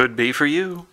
Could be for you.